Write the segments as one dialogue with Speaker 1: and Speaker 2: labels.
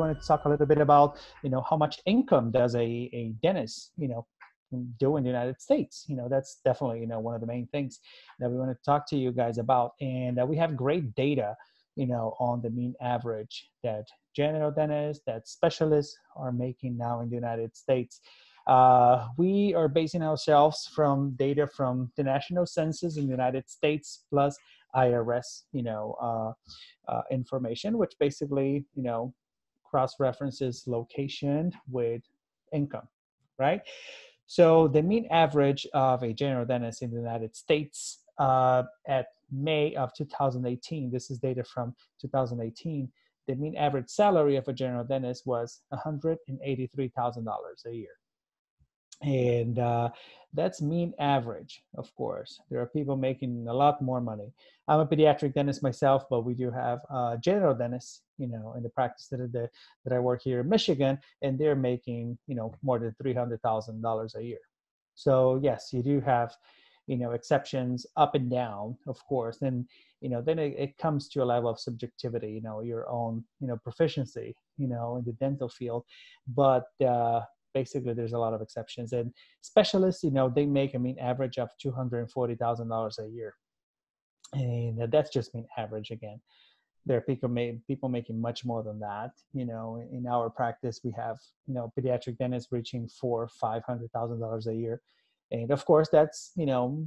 Speaker 1: wanted to talk a little bit about, you know, how much income does a, a dentist, you know, do in the United States. You know, that's definitely, you know, one of the main things that we want to talk to you guys about. And uh, we have great data, you know, on the mean average that general dentists, that specialists are making now in the United States. Uh, we are basing ourselves from data from the national census in the United States plus IRS, you know, uh, uh, information, which basically, you know, cross references location with income, right? So the mean average of a general dentist in the United States uh, at May of 2018, this is data from 2018, the mean average salary of a general dentist was $183,000 a year and uh, that's mean average of course. There are people making a lot more money. I'm a pediatric dentist myself but we do have uh, general dentists you know in the practice that, the, that i work here in michigan and they're making you know more than $300000 a year. So yes you do have you know exceptions up and down of course. And you know then it, it comes to a level of subjectivity you know your own you know proficiency you know in the dental field. But uh, basically there's a lot of exceptions. And specialists you know they make a mean average of $240000 a year. And that's just mean average again. There are people people making much more than that. You know in our practice we have you know pediatric dentists reaching four five hundred thousand dollars a year. And of course that's you know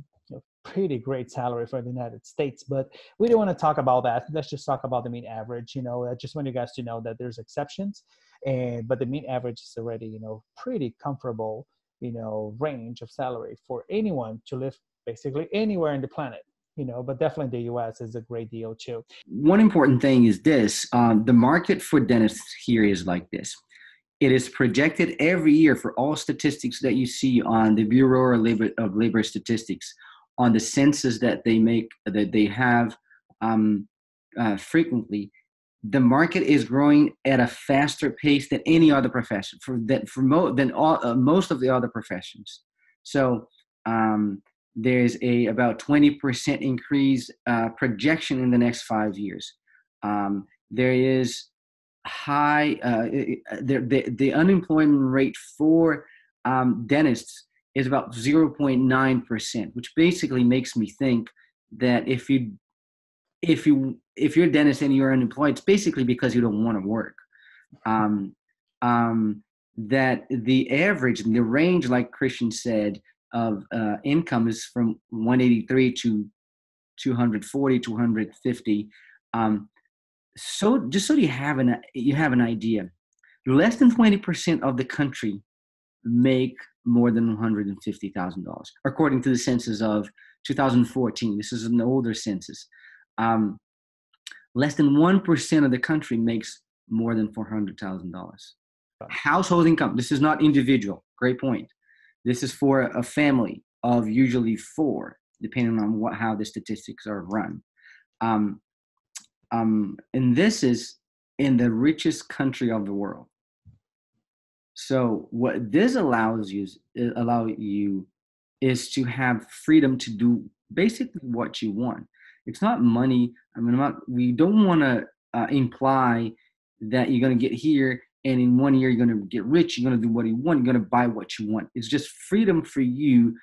Speaker 1: pretty great salary for the united states but we don't want to talk about that. Let's just talk about the mean average you know i just want you guys to know that there's exceptions and but the mean average is already you know pretty comfortable you know range of salary for anyone to live basically anywhere in the planet you know but definitely the us is a great deal too.
Speaker 2: One important thing is this um, the market for dentists here is like this. It is projected every year for all statistics that you see on the bureau of labor, of labor statistics on the census that they make that they have um, uh, frequently the market is growing at a faster pace than any other profession for that for mo- than all, uh, most of the other professions. So um, there's a about 20% increase uh, projection in the next five years. Um, there is high uh, the, the, the, unemployment rate for um, dentists is about 0.9% which basically makes me think that if you if you if you're a dentist and you're unemployed, it's basically because you don't want to work. Um, um, that the average, the range, like Christian said, of uh, income is from 183 to 240, 250. Um, so just so you have an you have an idea, less than 20% of the country make more than $150,000, according to the census of 2014. This is an older census. Um, less than 1% of the country makes more than $400,000. Household income, this is not individual, great point. This is for a family of usually four, depending on what how the statistics are run. Um, um, and this is in the richest country of the world. So what this allows you allow you is to have freedom to do basically what you want. It's not money. I mean, not, we don't want to uh, imply that you're going to get here and in one year you're going to get rich. You're going to do what you want. You're going to buy what you want. It's just freedom for you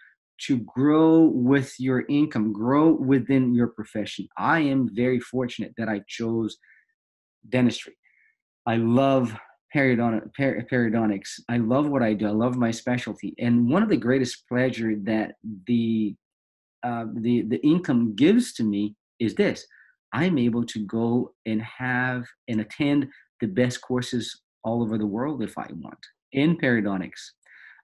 Speaker 2: to grow with your income, grow within your profession. I am very fortunate that I chose dentistry. I love periodont- per- periodontics. I love what I do. I love my specialty. And one of the greatest pleasure that the uh, the the income gives to me is this i'm able to go and have and attend the best courses all over the world if i want in periodontics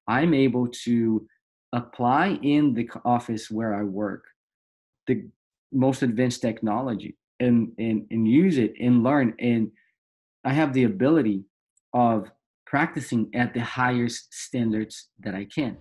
Speaker 2: i'm able to apply in the office where i work the most advanced technology and and, and use it and learn and i have the ability of practicing at the highest standards that i can